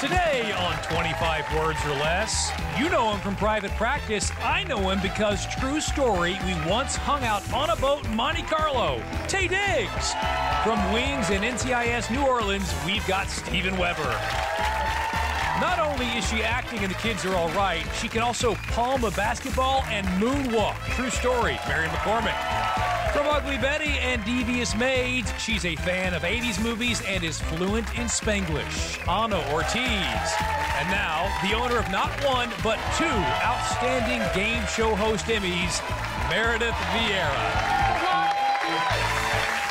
Today on 25 Words or Less, you know him from private practice. I know him because, true story, we once hung out on a boat in Monte Carlo. Taye Diggs. From Wings and NCIS New Orleans, we've got Steven Weber. Not only is she acting and the kids are all right, she can also palm a basketball and moonwalk. True story, Mary McCormack. From Ugly Betty and Devious Maids, she's a fan of 80s movies and is fluent in Spanglish. Ana Ortiz. And now, the owner of not one, but two outstanding game show host Emmys, Meredith Vieira.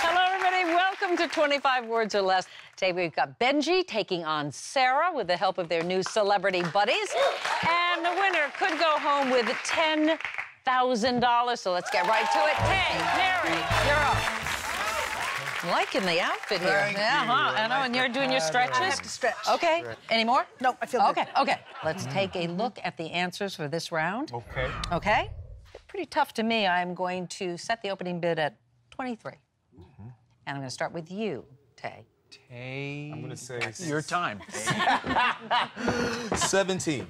Hello, everybody. Welcome to 25 Words or Less. Today we've got Benji taking on Sarah with the help of their new celebrity buddies. And the winner could go home with $10,000. So let's get right to it. Hey, Mary, you're up. I'm Liking the outfit here. Thank yeah, you. huh? I I know, and you're doing your stretches? I have to stretch. Okay. Any more? No, I feel good. Okay, okay. Let's take a look at the answers for this round. Okay. Okay? Pretty tough to me. I'm going to set the opening bid at 23. And I'm going to start with you, Taye. Taye. I'm gonna say Your time. 17.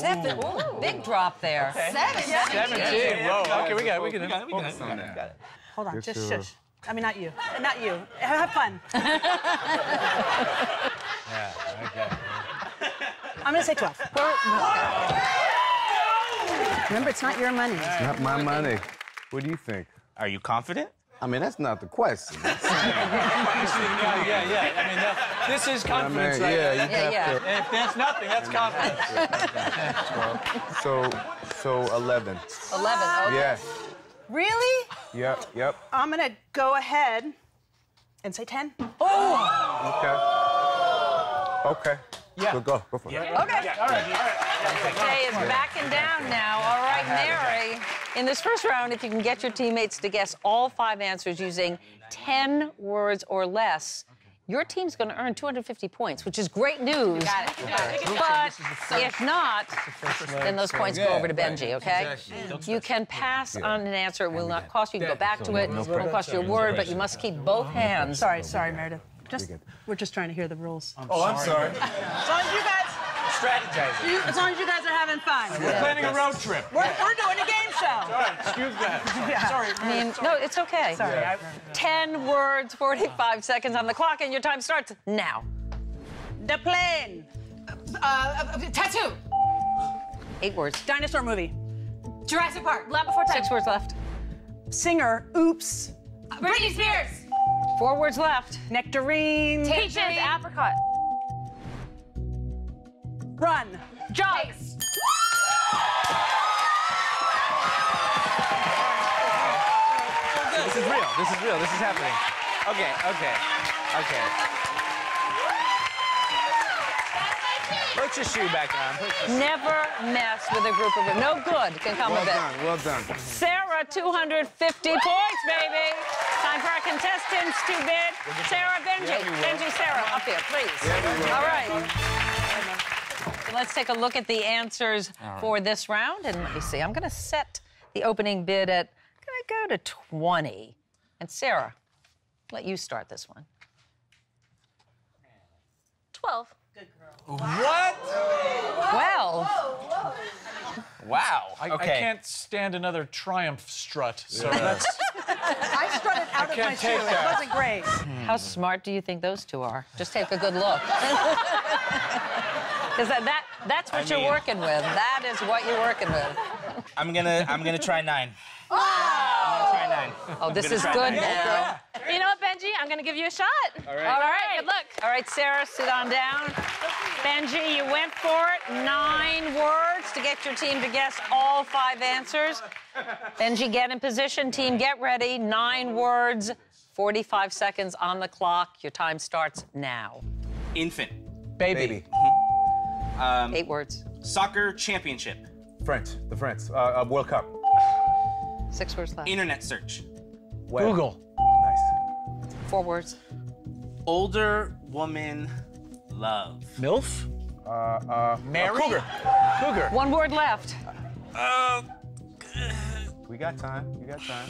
Seven. Ooh, big drop there. Seven. Seventeen. Whoa. Okay, we got it. We We can. got it. We got it. We got it. Hold on, Yes, just shush. I mean, not you. Not you. Have fun. Yeah. Okay. I'm gonna say 12. Remember, it's not your money. Not my money. What do you think? Are you confident? I mean, that's not the question. Yeah, yeah, yeah. I mean, that, this is I mean, confidence, right? yeah, you Yeah, yeah. And if that's nothing, that's confidence. to. So, so 11. 11. Okay. Yeah. Really? Yep. Yep. I'm gonna go ahead and say 10. Oh! Okay. Okay. Yeah. So go. Go for it. Okay. Taye is backing down now. All right, Mary. In this first round, if you can get your teammates to guess all five answers using 10 words or less, your team's going to earn 250 points, which is great news. But if not, then those points go over to Benji, okay? You can pass on an answer. It will not cost you. You can go back to it. It won't cost you a word, but you must keep both hands. Sorry, sorry, Meredith. Just, we're just trying to hear the rules. Oh, I'm sorry. As long as you guys, Strategizing. you, as long as you guys are having fun. We're yeah, planning a road trip. We're, we're doing a game show. Excuse that. Sorry. I mean, no, it's okay. Sorry. I, 10 words, 45 seconds on the clock, and your time starts now. the plane. Uh, tattoo. Eight words. Dinosaur movie. Jurassic Park. Land Before Time. Six words left. Singer. Oops. Britney Spears. Four words left. Nectarine. Peaches. Apricot. Run. Jaws. This is real. This is real. This is happening. Okay, okay, okay. Put your shoe back on. Never mess with a group of women. No good can come Well of it. Well done. Well done. Sarah, 250 points, baby. Time for our contestants to bid. Sarah, Benji. Benji, Sarah, up here, please. All right. So let's take a look at the answers for this round. And let me see. I'm going to set the opening bid at, I'm going to go to 20. And Sarah, let you start this one. 12. good What? Well, Wow. I, okay. I can't stand another triumph strut. So that's. I strutted out of can't my shoe. take It wasn't great. How smart do you think those two are? Just take a good look. Because that, that, that's what I you're mean- working with. That is what you're working with. I'm gonna I'm gonna try nine. I'm gonna try nine. Oh, this is good nine. now. You know what, Benji? I'm going to give you a shot. All right. All right. Good luck. All right, Sarah, sit on down. Benji, you went for it. Nine words to get your team to guess all five answers. Benji, get in position. Team, get ready. Nine words, 45 seconds on the clock. Your time starts now. Infant. Baby. Um, Eight words. Soccer championship. French. The French. Uh, uh, World Cup. Six words left. Internet search. Well. Google. Nice. Four words. Older woman love. MILF? Uh, uh, Mary? uh, Cougar. Cougar. One word left. Uh, We got time. We got time.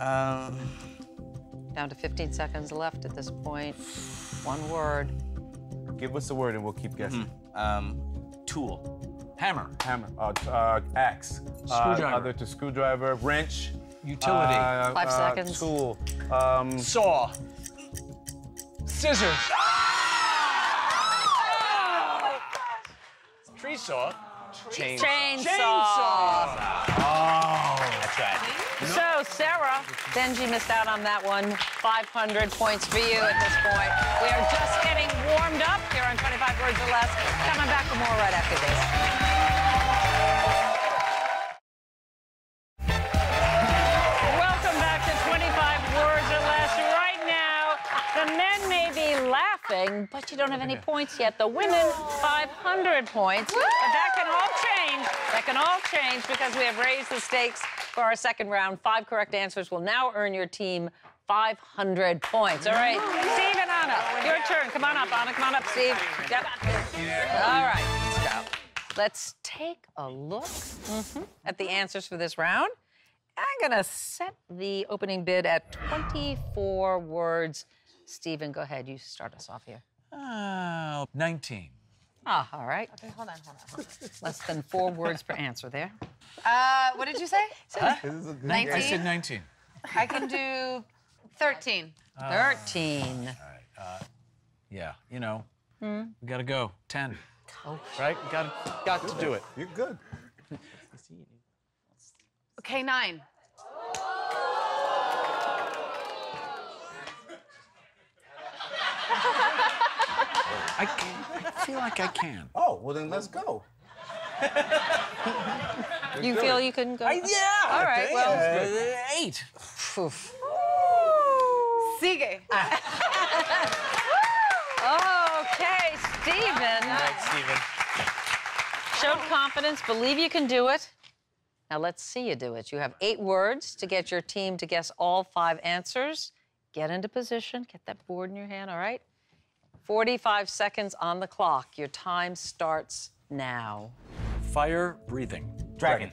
um, Down to 15 seconds left at this point. One word. Give us a word and we'll keep guessing. Um, tool. Hammer. Hammer. Uh, uh, axe. Screwdriver. Uh, other to screwdriver. Wrench. Utility. Uh, Five uh, seconds. Tool. Um, Saw. Scissors. Tree saw. Chainsaw. That's right. So, Sarah, Benji missed out on that one. 500 points for you at this point. We are just getting warmed up here on 25 Words or Less. Coming back for more right after this. Welcome back to 25 Words or Less. Right now, the men may be laughing, but you don't have any points yet. The women, 500 points. But that can all change. That can all change because we have raised the stakes for our second round. Five correct answers will now earn your team 500 points. All right, Steve and Ana, your turn. Come on up, Ana. Come on up, Steve. Yep. All right, let's go. Let's take a look mhm, at the answers for this round. I'm going to set the opening bid at 24 words. Steven, go ahead. You start us off here. Uh, 19. Ah, all right. Okay, hold on, hold on. Less than four words per answer there. Uh, what did you say? I said 19? 19. I can do 13. 13. Yeah, you know, we gotta go. 10. Oh. Right? Got got to do it. you're good. Okay, 9. I, I feel like I can. Oh, well then let's go. You feel you can go? yeah. All right, well. Uh, eight. Oof. Sigue. Okay, Stephen. Steven. Showed confidence, believe you can do it. Now let's see you do it. You have eight words to get your team to guess all five answers. Get into position, get that board in your hand, all right? 45 seconds on the clock. Your time starts now. Fire breathing. Dragon.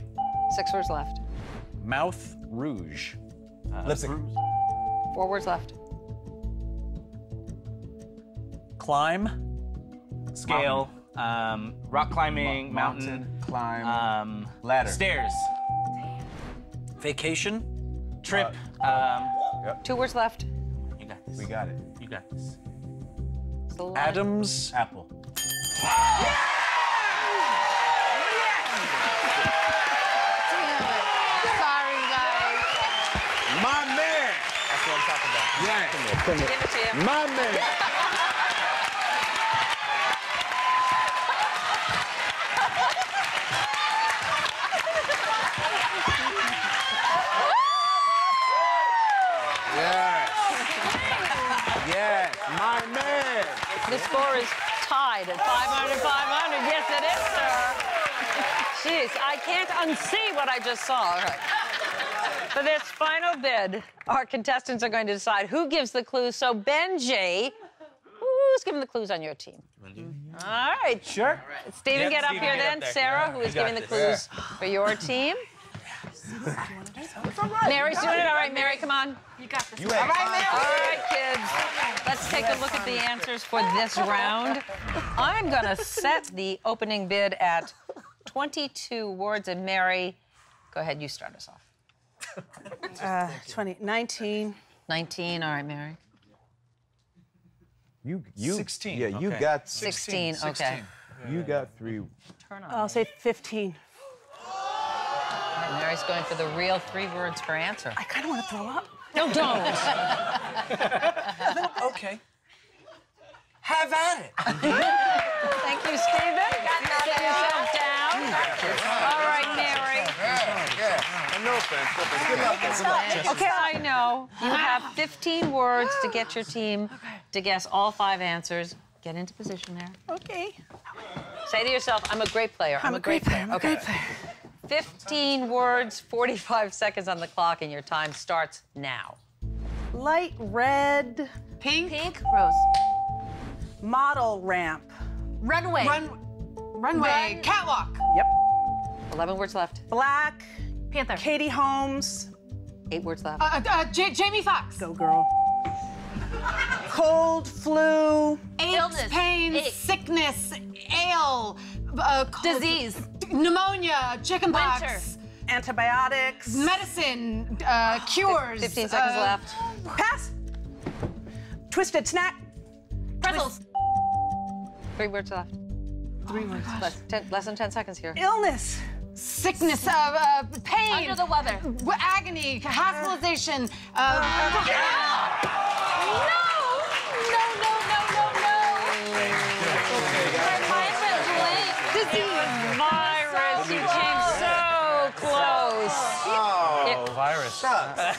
Six words left. Mouth rouge. Lipstick. Four words left. Climb. Scale. Um, rock climbing. Mountain. Climb. Um, Ladder. Stairs. Vacation. Trip. um, Two words left. you got this. we got it. You got this. It's the line. Adams. Apple. Sorry, guys. My man. That's what I'm talking about. Yeah. Give it to you. My man. Yes. Yes. My man. The score is tied at 500, 500. Yes, it is, sir. Jeez, I can't unsee what I just saw. All right. For this final bid, our contestants are going to decide who gives the clues. So, Benji, who's giving the clues on your team? All right. Sure. Steven, Yeah, get up Steven, here get then. up there. Sarah, who is got giving the this. clues for your team. Mary's doing it. All right, Mary, come on. You got this. You ain't. All right, kids. Let's take a look at the answers for this round. I'm going to set the opening bid at 22 words. And Mary, go ahead, you start us off. Uh, 20, 19. 19. All right, Mary. You. You. 16, Yeah. You okay. got. 16. Okay. 16. You got three. Turn on. I'll say 15. All right, Mary's going for the real three words per answer. I kind of want to throw up. No, don't. Okay. Have at it. Thank you, Steven. Get yourself down. All right, Mary. No offense. No offense. Good luck. Okay, I know. You ah. have 15 words to get your team to guess all five answers. Get into position there. Okay. Say to yourself, I'm a great player. I'm, I'm a great player. I'm a okay. great player. 15 words, 45 seconds on the clock, and your time starts now. Light red Pink. Pink. Rose. model ramp. Runway. Run. Runway. Run. Catwalk. Yep. 11 words left. Black. Panther. Katie Holmes. Eight words left. Uh, uh, J- Jamie Foxx. Go girl. Cold flu. Aches, Illness. pains. Aches. sickness, ale, uh, cold- Disease. Pneumonia, chickenpox, Winter. Antibiotics. medicine, uh, cures. 15 seconds uh, left. Pass. Twisted snack. Pretzels. Three words left. Three words. Less, ten, less than 10 seconds here. Illness. Sickness, uh, uh, pain, Under the weather. w- agony, hospitalization. Uh, No! No,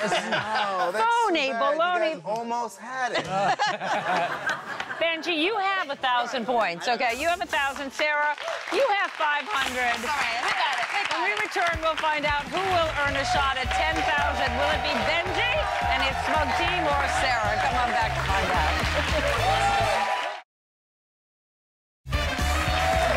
oh, that's Phony, too bad. You baloney. guys almost had it. Benji, you have a thousand points. Okay, you have a thousand. Sarah, you have 500. All right, we got it. We got when we return, we'll find out who will earn a shot at 10,000. Will it be Benji and his smug team or Sarah? Come on back to find out.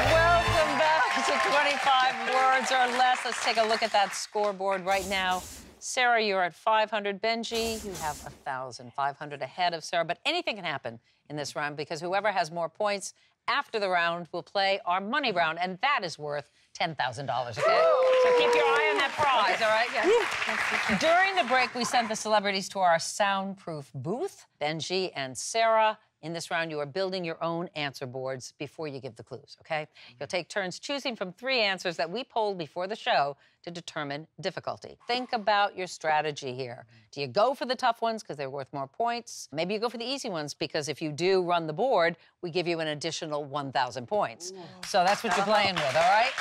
Welcome back to 25 words or less. Let's take a look at that scoreboard right now. Sarah, you're at 500. Benji, you have 1,500 ahead of Sarah. But anything can happen in this round because whoever has more points after the round will play our money round, and that is worth $10,000, okay? so keep your eye on that prize, all right? Yeah. During the break, we sent the celebrities to our soundproof booth. Benji and Sarah. In this round, you are building your own answer boards before you give the clues, okay? Mm-hmm. You'll take turns choosing from three answers that we polled before the show to determine difficulty. Think about your strategy here. Mm-hmm. Do you go for the tough ones because they're worth more points? Maybe you go for the easy ones because if you do run the board, we give you an additional 1,000 points. So that's what you're playing with, all right?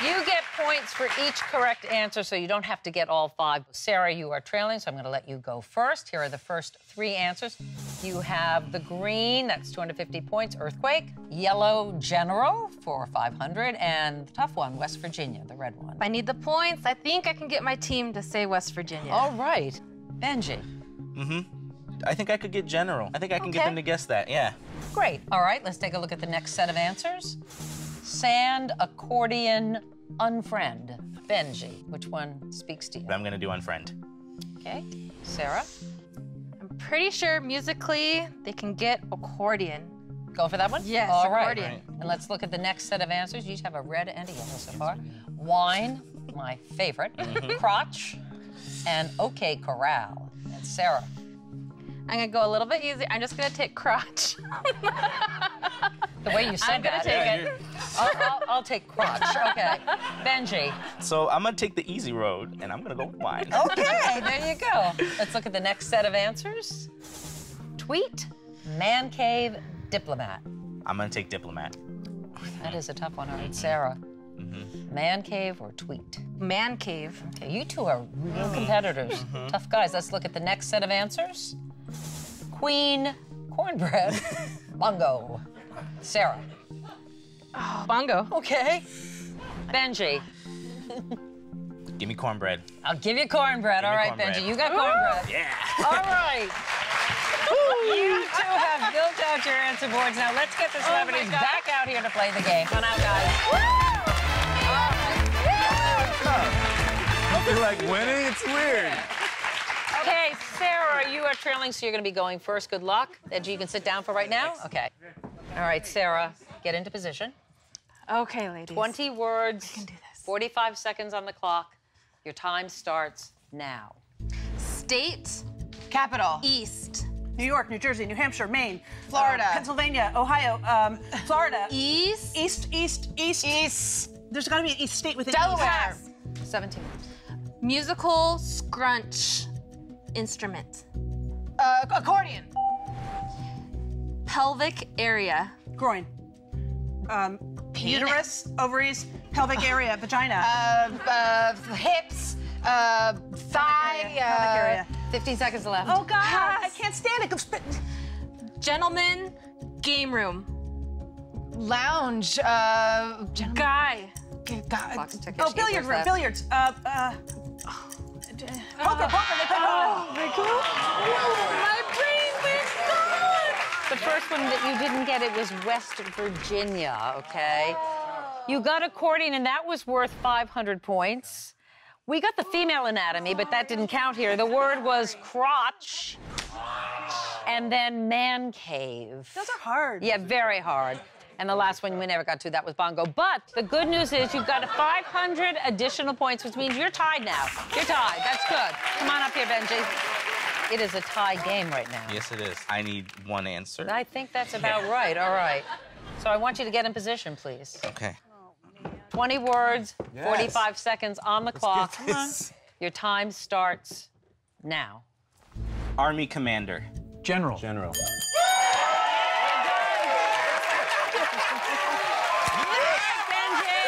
You get points for each correct answer, so you don't have to get all five. Sarah, you are trailing, so I'm going to let you go first. Here are the first three answers. You have the green, that's 250 points, earthquake. Yellow, general, for 500. And the tough one, West Virginia, the red one. If I need the points, I think I can get my team to say West Virginia. All right. Benji. Mm hmm. I think I could get general. I think I can get them to guess that. Yeah. Great. All right, let's take a look at the next set of answers. Sand, accordion, unfriend. Benji, which one speaks to you? I'm gonna do unfriend. Okay. Sarah, I'm pretty sure musically they can get accordion. go for that one? Yes, All right. accordion. And let's look at the next set of answers. You each have a red and a yellow so far. Wine, my favorite. Mm-hmm. Crotch, and OK Corral. And Sarah. I'm gonna go a little bit easy. I'm just gonna take crotch. The way you said I'm gonna that. take it. I'll, I'll, I'll take crotch. Okay. Benji. So I'm gonna take the easy road, and I'm gonna go with wine. Okay, there you go. Let's look at the next set of answers. Tweet, man cave, diplomat. I'm gonna take diplomat. That is a tough one. All right, Sarah. Mm-hmm. Man cave or tweet? Man cave. Okay, you two are real competitors. Mm-hmm. Tough guys. Let's look at the next set of answers. Queen, cornbread, bongo. Sarah. Oh, bongo. Okay. Benji. Give me cornbread. I'll give you cornbread. All me right, cornbread. Benji. You got cornbread. Yeah. All right. You two have built out your answer boards. Now let's get the oh celebrities God. back out here to play the game. Come on out, guys. I feel like winning. It's weird. Okay, Sarah, you are trailing, so you're going to be going first. Good luck. Benji, you can sit down for right now. Okay. All right, Sarah, get into position. Okay, ladies. 20 words, do this. 45 seconds on the clock. Your time starts now. State Capital. East. New York, New Jersey, New Hampshire, Maine, Florida. uh, Pennsylvania, Ohio, um, Florida. East. East, East, East. East. There's got to be an East state within Delaware. 17. Musical scrunch instrument. Uh, accordion. Pelvic area. Groin. Um, uterus, ovaries, pelvic area, vagina. Uh, uh, hips. Uh, thigh. pelvic Uh, area. 15 seconds left. Oh God, I can't stand it. Gentleman game room. lounge. Uh, Guy. Ticking. Oh, billiard room, left. billiards. Uh, uh, oh, poker, poker. They play poker. Oh, my brain went gone. The first one that you didn't get, it was West Virginia, okay? You got accordion, and that was worth 500 points. We got the female anatomy, but that didn't count here. The word was crotch, and then man cave. Those are hard. Yeah, very hard. And the last one we never got to, that was Bongo. But the good news is you've got 500 additional points, which means you're tied now. You're tied. That's good. Come on up here, Benji. It is a tie game right now. Yes, it is. I need one answer. I think that's about right. All right. So I want you to get in position, please. Okay. 20 words, Yes. 45 seconds on the clock. get this. Your time starts now. Army commander. General. General. Benji!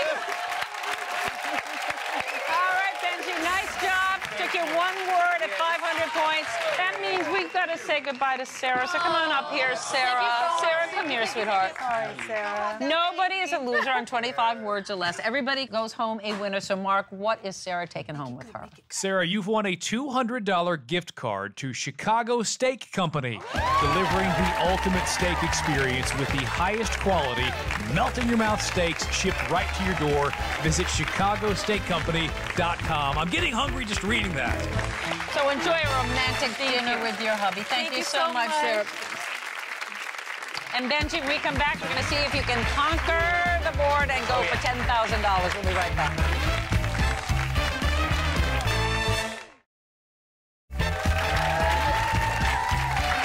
All right, Benji, nice job. Took you one word at 500 points. That means we've got to say goodbye to Sarah. So come on up here, Sarah. Sarah, come here, sweetheart. Sorry, Sarah. Nobody is a loser on 25 words or less. Everybody goes home a winner. So, Mark, what is Sarah taking home with her? Sarah, you've won a $200 gift card to Chicago Steak Company, delivering the ultimate steak experience with the highest quality, melt in your mouth steaks shipped right to your door. Visit chicagosteakcompany.com. I'm getting hungry just reading that. So enjoy a romantic dinner with your hubby. Thank, Thank you you so, so much, much. Sarah. And Benji, when we come back, we're going to see if you can conquer the board and go for $10,000. We'll be right back.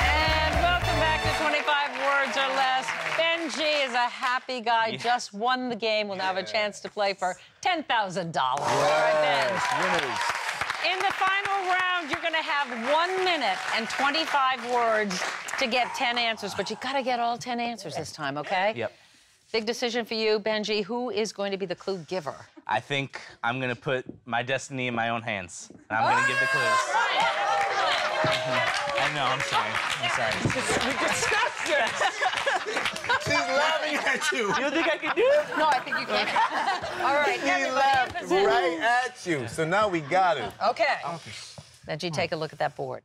And welcome back to 25 Words or Less. Benji is a happy guy, just won the game. Will now have a chance to play for $10,000. All right, Ben. Winners. In the final round, you're going to have one minute and 25 words to get 10 answers, but you got to get all 10 answers this time, okay? Yep. Big decision for you, Benji. Who is going to be the clue giver? I think I'm gonna put my destiny in my own hands. And I'm gonna give the clues. I know, I'm sorry. I'm sorry. We discussed this! She's laughing at you. You think I can do it? No, I think you can. All right, He laughed right at you. So now we got it. Okay. Benji, take a look at that board.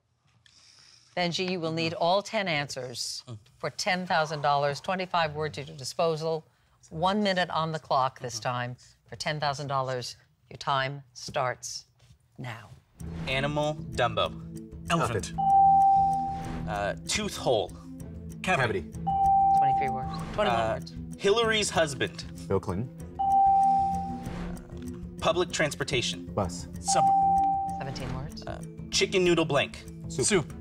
Benji, you will mm-hmm. need all 10 answers mm. for $10,000, 25 words at your disposal, one minute on the clock this mm-hmm. time for $10,000. Your time starts now. Animal Dumbo. Elephant. Uh, tooth hole. Cavity. 23 words, 21 Uh, words. Hillary's husband. Bill Clinton. Uh, public transportation. Bus. 17 words. Uh, chicken noodle blank. Soup.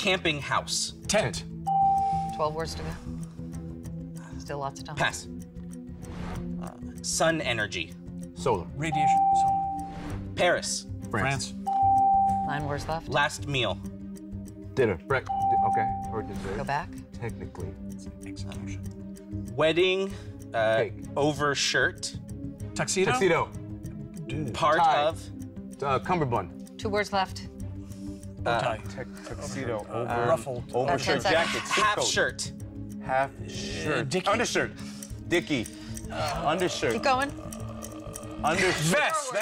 Camping house. Tent. 12 words to go. Still lots of time. Pass. Uh, sun energy. Solar. Radiation. Solar. Paris. France. Nine words left. Last meal. Dinner. Break. Okay. Or dessert. Go back. Technically. It's an execution. Wedding. Uh, Cake. over shirt. Tuxedo. Tuxedo. Part Tie. of. Uh, cummerbund. Two words left. Uh, Tuxedo. Over. Um, um, Ruffled. Over About 10 shirt. Jacket. Half coat. shirt. Half shirt. Undershirt. Dickie. Uh, Undershirt. Keep going. Undershirt. Vest.